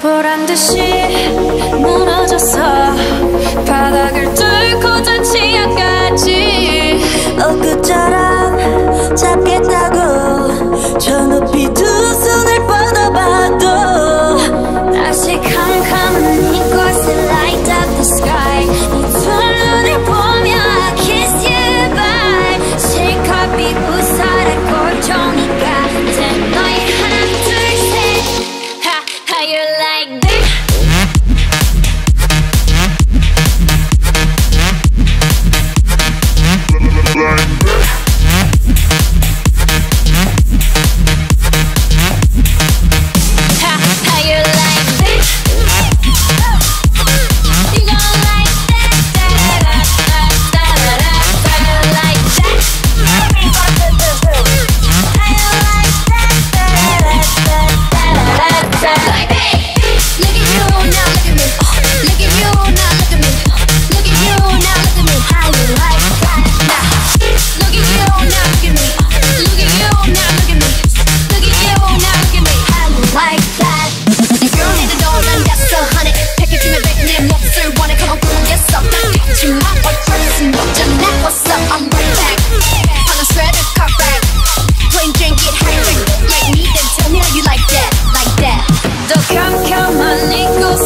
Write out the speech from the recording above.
보란 듯이 무너져서 바닥을 뚫고 저 지하까지. 엊그처럼 어, 잡겠다고. 저 높이 두 손을 뻗어봐도 다시 캄캄한 이곳에 light up the sky.